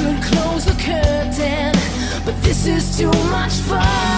could close the curtain, but this is too much fun.